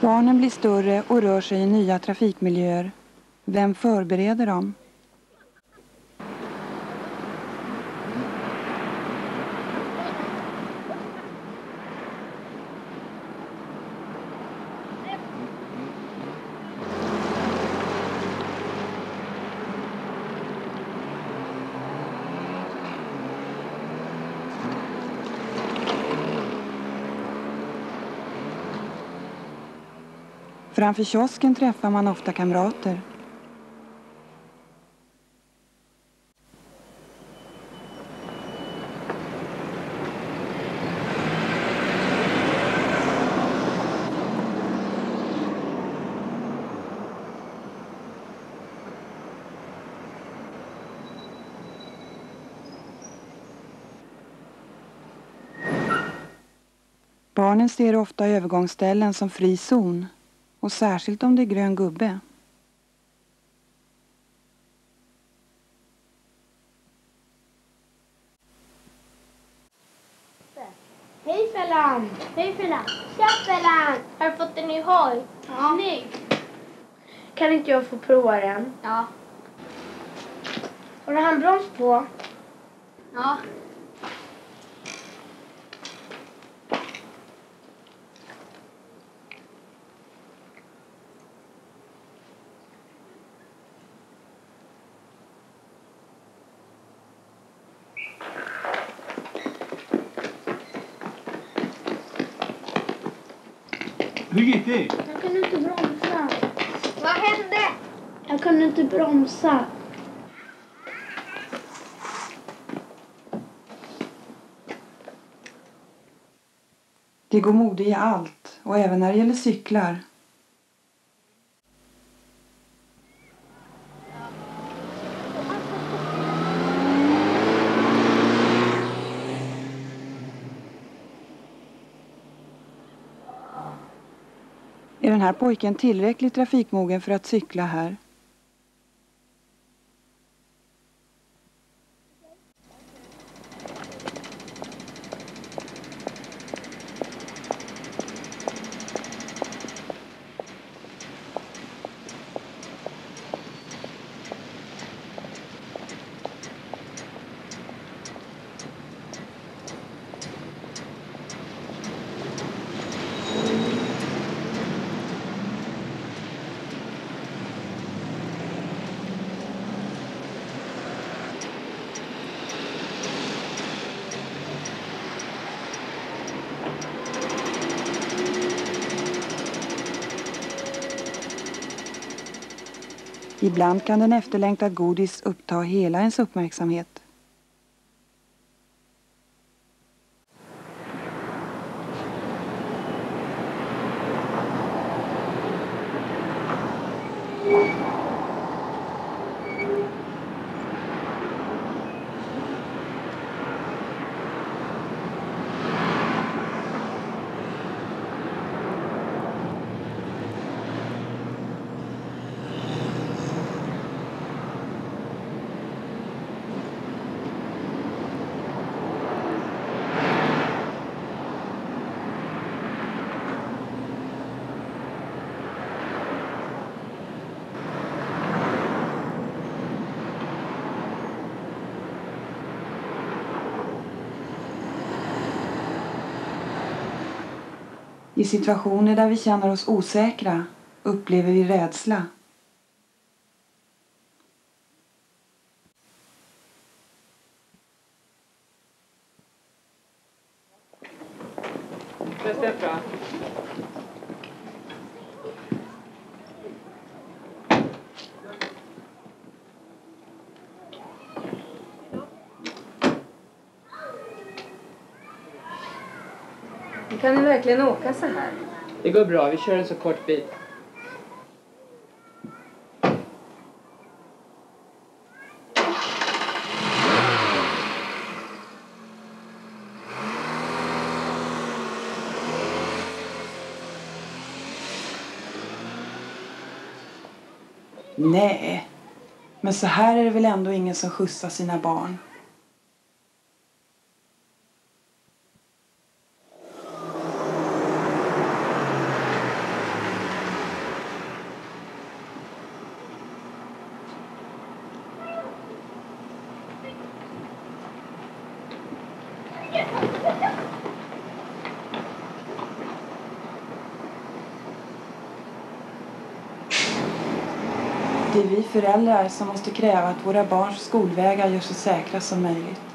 Barnen blir större och rör sig i nya trafikmiljöer. Vem förbereder dem? Framför kiosken träffar man ofta kamrater. Barnen ser ofta övergångsställen som fri zon och särskilt om det är grön gubbe. Hej Fellan! Hej Fela! Tja Fellan! Har du fått en ny hoj? Ja. Snygg! Kan inte jag få prova den? Ja. Har du handbroms på? Ja. Hur gick det? Jag kunde inte bromsa. Vad hände? Jag kunde inte bromsa. Det går mode i allt och även när det gäller cyklar. Är den här pojken tillräckligt trafikmogen för att cykla här? Ibland kan en efterlängtad godis uppta hela ens uppmärksamhet. I situationer där vi känner oss osäkra upplever vi rädsla. Kan ni verkligen åka så här? Det går bra, vi kör en så kort bit. Nej, men så här är det väl ändå ingen som skjutsar sina barn. Det är vi föräldrar som måste kräva att våra barns skolvägar görs så säkra som möjligt.